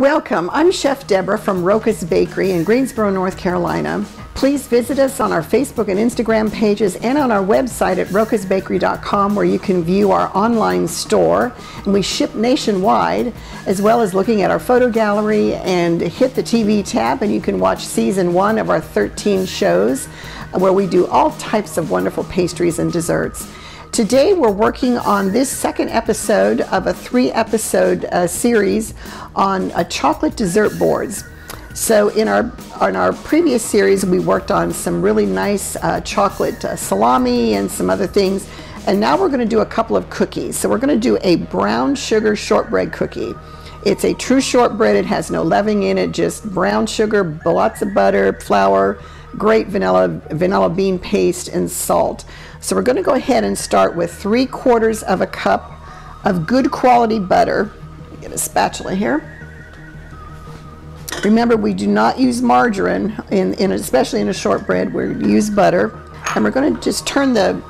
Welcome. I'm Chef Debra from Roca's Bakery in Greensboro, North Carolina. Please visit us on our Facebook and Instagram pages and on our website at rocasbakery.com where you can view our online store. And we ship nationwide, as well as looking at our photo gallery and hit the TV tab and you can watch season one of our 13 shows where we do all types of wonderful pastries and desserts. Today we're working on this second episode of a three episode uh, series on uh, chocolate dessert boards. So in our in our previous series we worked on some really nice uh, chocolate uh, salami and some other things and now we're going to do a couple of cookies. So we're going to do a brown sugar shortbread cookie. It's a true shortbread. It has no leavening in it, just brown sugar, lots of butter, flour, great vanilla vanilla bean paste and salt. So we're going to go ahead and start with three quarters of a cup of good quality butter. Get a spatula here. Remember, we do not use margarine, in, in especially in a shortbread. We use butter, and we're going to just turn the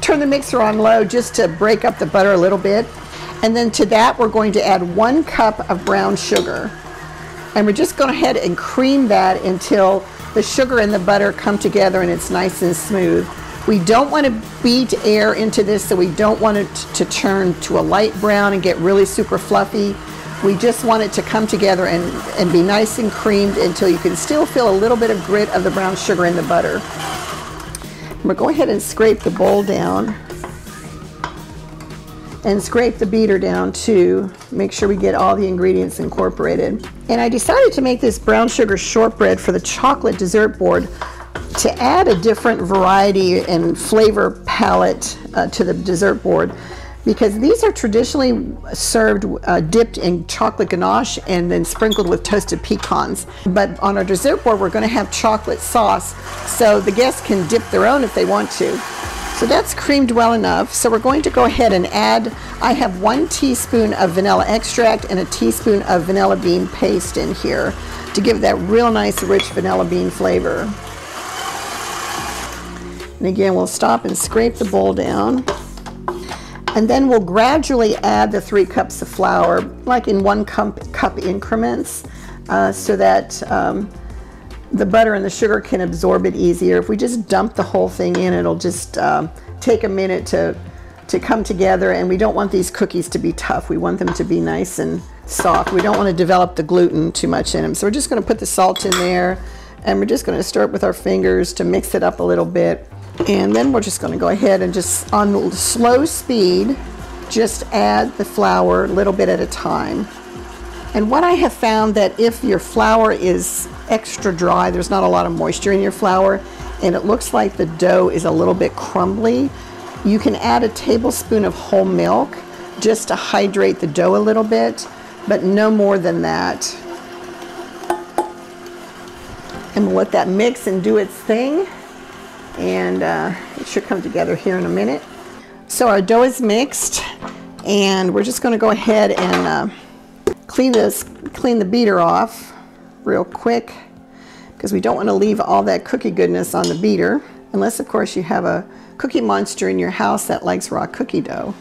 turn the mixer on low just to break up the butter a little bit. And then to that, we're going to add one cup of brown sugar, and we're just going ahead and cream that until the sugar and the butter come together and it's nice and smooth. We don't want to beat air into this, so we don't want it to turn to a light brown and get really super fluffy. We just want it to come together and, and be nice and creamed until you can still feel a little bit of grit of the brown sugar in the butter. I'm going to go ahead and scrape the bowl down and scrape the beater down to Make sure we get all the ingredients incorporated. And I decided to make this brown sugar shortbread for the chocolate dessert board to add a different variety and flavor palette uh, to the dessert board because these are traditionally served uh, dipped in chocolate ganache and then sprinkled with toasted pecans. But on our dessert board, we're going to have chocolate sauce so the guests can dip their own if they want to. So that's creamed well enough. So we're going to go ahead and add, I have one teaspoon of vanilla extract and a teaspoon of vanilla bean paste in here to give that real nice rich vanilla bean flavor. And again, we'll stop and scrape the bowl down. And then we'll gradually add the three cups of flour, like in one cup, cup increments, uh, so that um, the butter and the sugar can absorb it easier. If we just dump the whole thing in, it'll just uh, take a minute to, to come together, and we don't want these cookies to be tough. We want them to be nice and soft. We don't want to develop the gluten too much in them. So we're just going to put the salt in there, and we're just going to stir it with our fingers to mix it up a little bit. And then we're just going to go ahead and just on slow speed, just add the flour a little bit at a time. And what I have found that if your flour is extra dry, there's not a lot of moisture in your flour, and it looks like the dough is a little bit crumbly, you can add a tablespoon of whole milk just to hydrate the dough a little bit, but no more than that. And we'll let that mix and do its thing and uh, it should come together here in a minute. So our dough is mixed and we're just going to go ahead and uh, clean this, clean the beater off real quick because we don't want to leave all that cookie goodness on the beater unless of course you have a cookie monster in your house that likes raw cookie dough.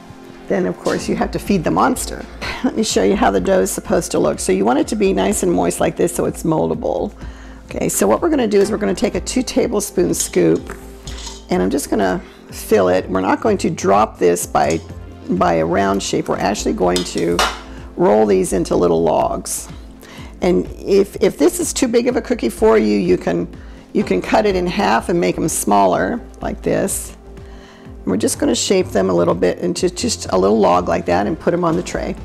Then of course you have to feed the monster. Let me show you how the dough is supposed to look. So you want it to be nice and moist like this so it's moldable. Okay, so what we're going to do is we're going to take a two tablespoon scoop and I'm just going to fill it. We're not going to drop this by, by a round shape. We're actually going to roll these into little logs. And if, if this is too big of a cookie for you, you can, you can cut it in half and make them smaller like this. And we're just going to shape them a little bit into just a little log like that and put them on the tray.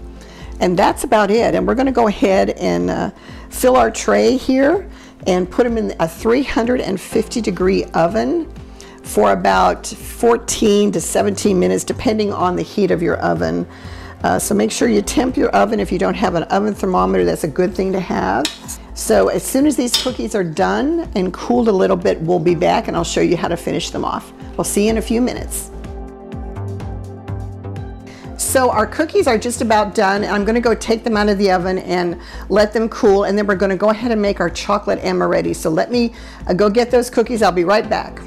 And that's about it. And we're going to go ahead and uh, fill our tray here and put them in a 350 degree oven for about 14 to 17 minutes depending on the heat of your oven. Uh, so make sure you temp your oven. If you don't have an oven thermometer, that's a good thing to have. So as soon as these cookies are done and cooled a little bit, we'll be back and I'll show you how to finish them off. We'll see you in a few minutes. So our cookies are just about done. And I'm gonna go take them out of the oven and let them cool and then we're gonna go ahead and make our chocolate amaretti. So let me uh, go get those cookies. I'll be right back.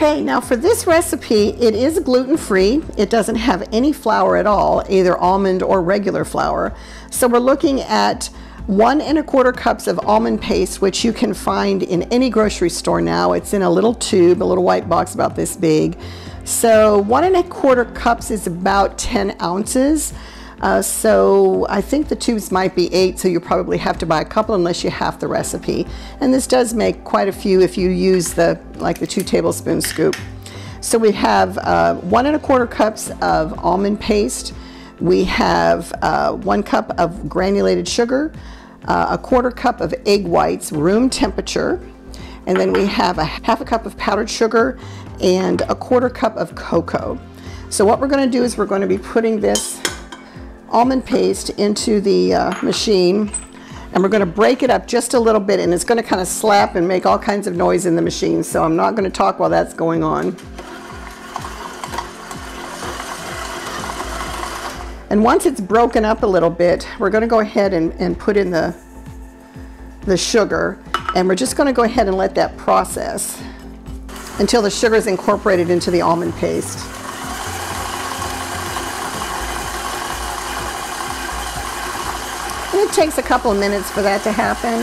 Okay, now for this recipe, it is gluten-free. It doesn't have any flour at all, either almond or regular flour. So we're looking at one and a quarter cups of almond paste, which you can find in any grocery store now. It's in a little tube, a little white box about this big. So one and a quarter cups is about 10 ounces. Uh, so I think the tubes might be eight, so you probably have to buy a couple unless you have the recipe. And this does make quite a few if you use the, like the two tablespoon scoop. So we have uh, one and a quarter cups of almond paste. We have uh, one cup of granulated sugar, uh, a quarter cup of egg whites, room temperature, and then we have a half a cup of powdered sugar and a quarter cup of cocoa. So what we're going to do is we're going to be putting this almond paste into the uh, machine and we're going to break it up just a little bit and it's going to kind of slap and make all kinds of noise in the machine so I'm not going to talk while that's going on. And once it's broken up a little bit we're going to go ahead and, and put in the the sugar and we're just going to go ahead and let that process until the sugar is incorporated into the almond paste. Takes a couple of minutes for that to happen.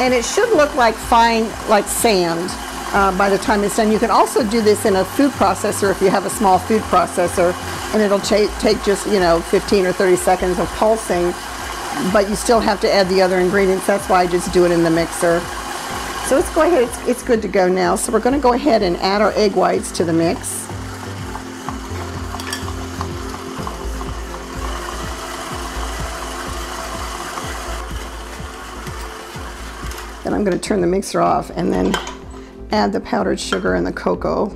And it should look like fine, like sand uh, by the time it's done. You can also do this in a food processor if you have a small food processor and it'll take just, you know, 15 or 30 seconds of pulsing, but you still have to add the other ingredients. That's why I just do it in the mixer. So let's go ahead, it's, it's good to go now. So we're gonna go ahead and add our egg whites to the mix. I'm to turn the mixer off and then add the powdered sugar and the cocoa.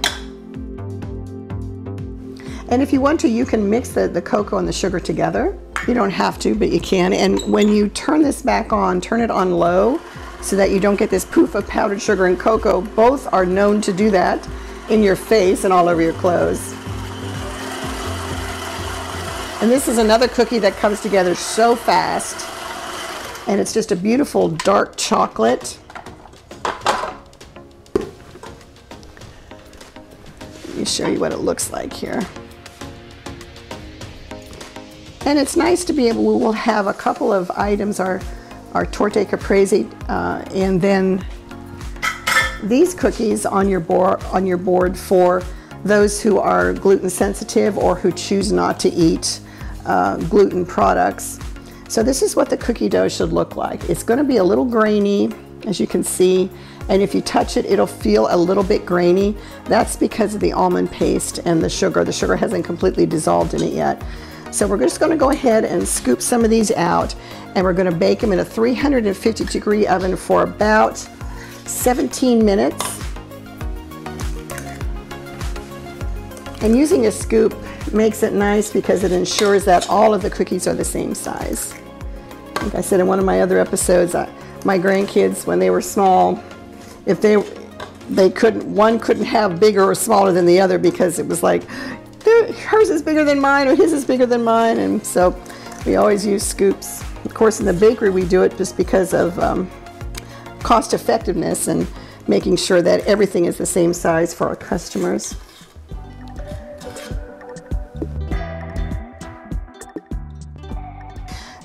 And if you want to, you can mix the, the cocoa and the sugar together. You don't have to, but you can. And when you turn this back on, turn it on low so that you don't get this poof of powdered sugar and cocoa. Both are known to do that in your face and all over your clothes. And this is another cookie that comes together so fast and it's just a beautiful dark chocolate. Let me show you what it looks like here. And it's nice to be able, we will have a couple of items, our, our torte caprese, uh, and then these cookies on your, board, on your board for those who are gluten sensitive or who choose not to eat uh, gluten products. So this is what the cookie dough should look like. It's going to be a little grainy, as you can see, and if you touch it, it'll feel a little bit grainy. That's because of the almond paste and the sugar. The sugar hasn't completely dissolved in it yet. So we're just going to go ahead and scoop some of these out, and we're going to bake them in a 350 degree oven for about 17 minutes. And using a scoop makes it nice because it ensures that all of the cookies are the same size. Like I said in one of my other episodes, uh, my grandkids, when they were small, if they they couldn't one couldn't have bigger or smaller than the other because it was like hers is bigger than mine or his is bigger than mine. And so we always use scoops. Of course in the bakery we do it just because of um, cost effectiveness and making sure that everything is the same size for our customers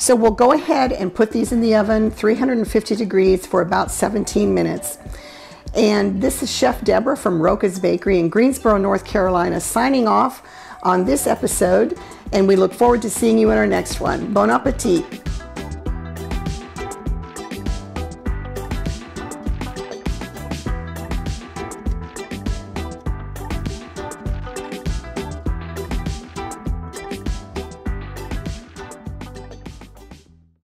So we'll go ahead and put these in the oven, 350 degrees for about 17 minutes. And this is Chef Debra from Roca's Bakery in Greensboro, North Carolina, signing off on this episode. And we look forward to seeing you in our next one. Bon appetit.